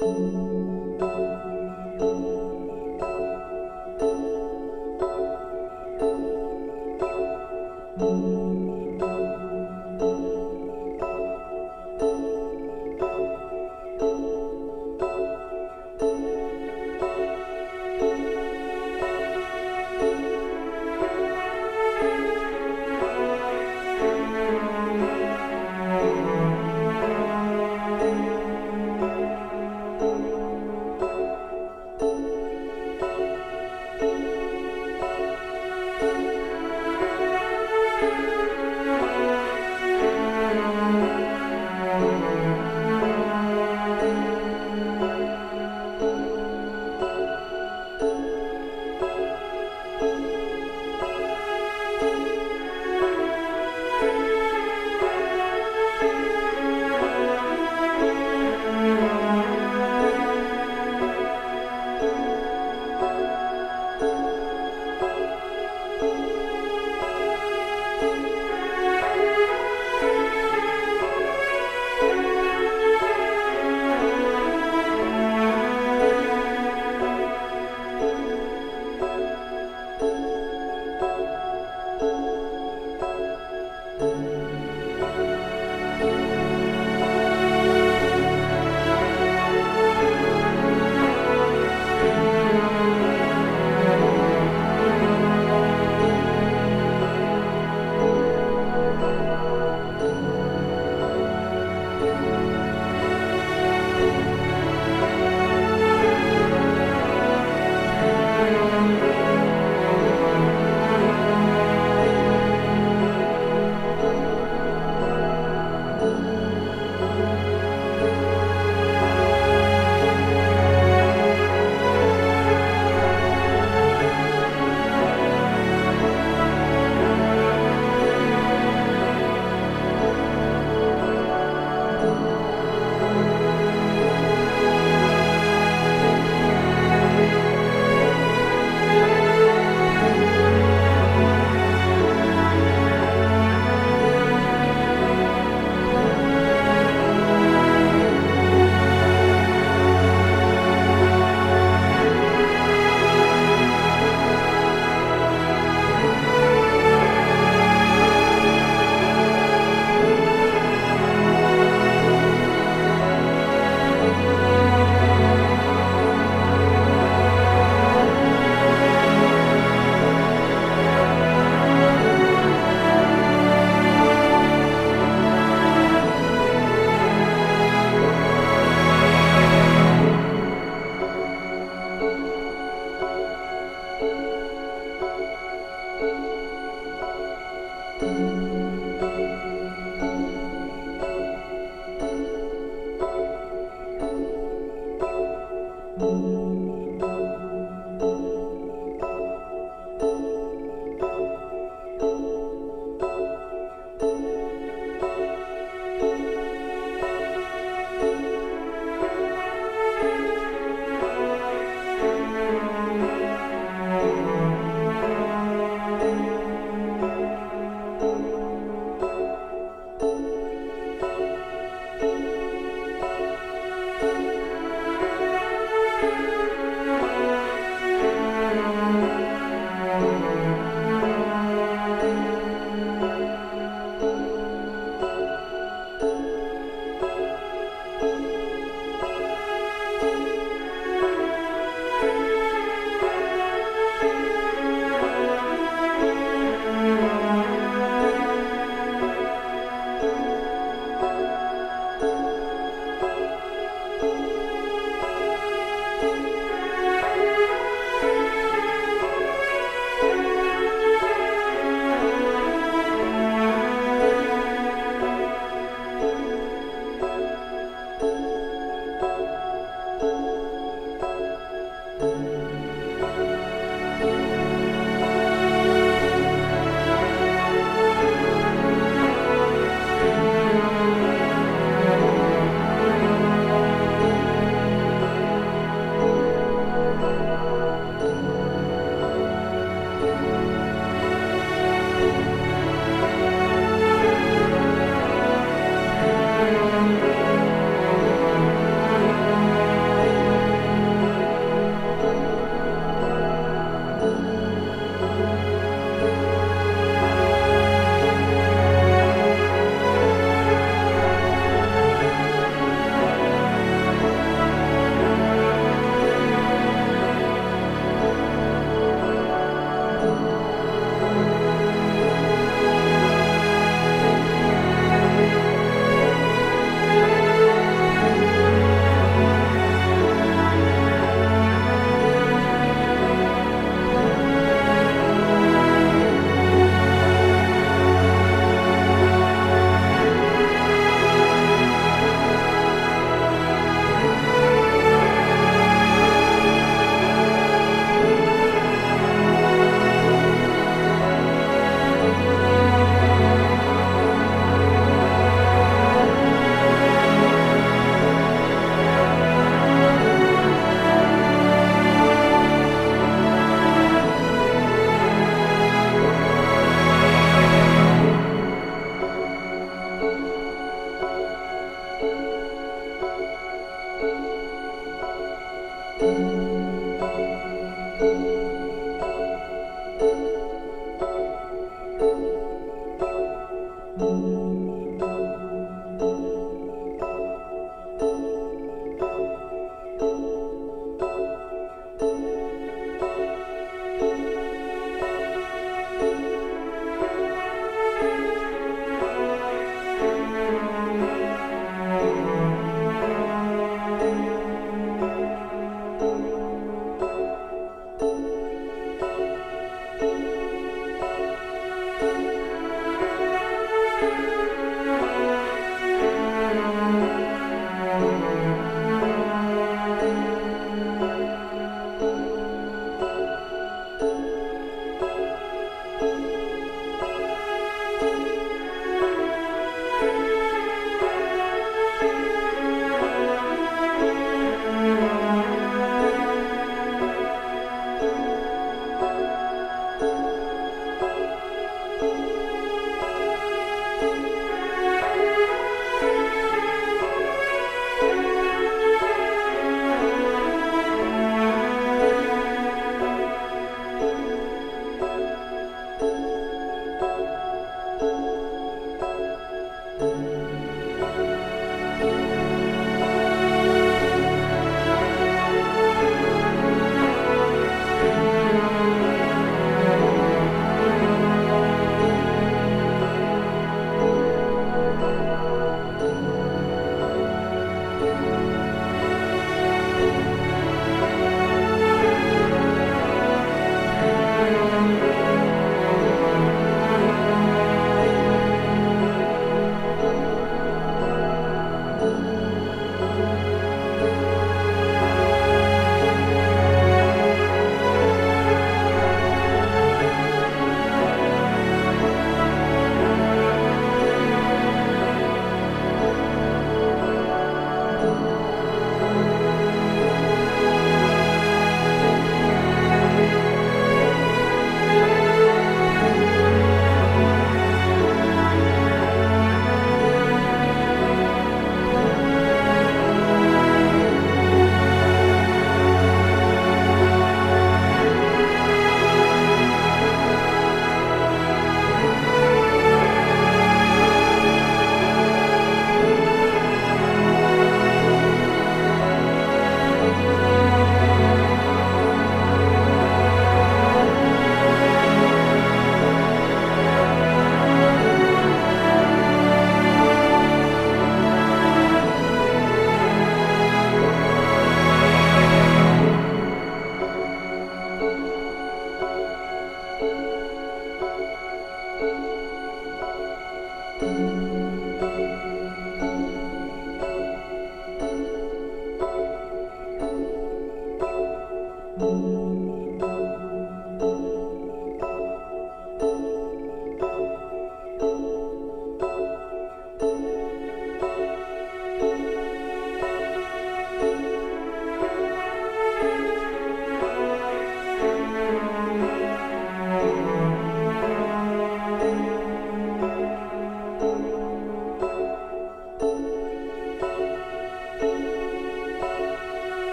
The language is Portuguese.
Música